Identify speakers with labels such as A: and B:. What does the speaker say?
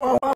A: Oh,